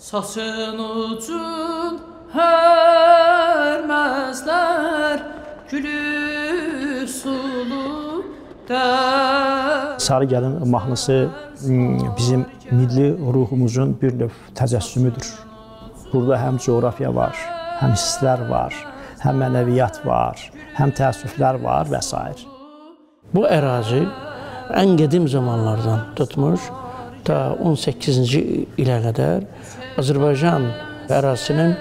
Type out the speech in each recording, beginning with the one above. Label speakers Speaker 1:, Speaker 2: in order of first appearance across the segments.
Speaker 1: Saçın ucun hərməzlər Gülü sulu
Speaker 2: Sarı gəlin mahnısı mm, bizim milli ruhumuzun bir növ təcəssümüdür. Burada həm coğrafiya var, həm hisslər var, həm mənəviyyat var, həm təəssüflər var və s.
Speaker 3: Bu ərazi ən qədim zamanlardan tutmuş ta 18-ci ilə qədər Azərbaycan ərazisinin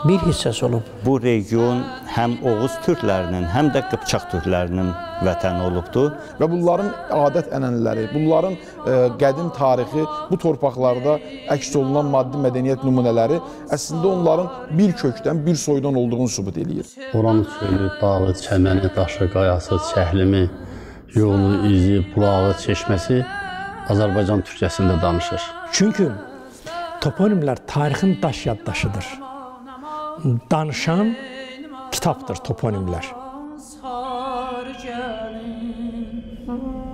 Speaker 3: bir hissəsi olub.
Speaker 4: Bu region həm Oğuz türklərinin, həm də Qıpçaq türklərinin vətəni olubdur.
Speaker 5: və bunların adət-ənənələri, bunların e, qədim tarixi bu torpaqlarda əks olunan maddi mədəniyyət nümunələri əslində onların bir kökdən, bir soydan olduğunu sübut eləyir.
Speaker 6: Oranın çölü, dağı, çəməni, daşı, qayası, çəhlimi, yolu, izi, bulağı, çeşməsi Azərbaycan Türkiyəsində danışır.
Speaker 2: Çünki toponimlər tarixin daş yaddaşıdır. Danışan kitabdır toponimlər.
Speaker 1: Sar gəlin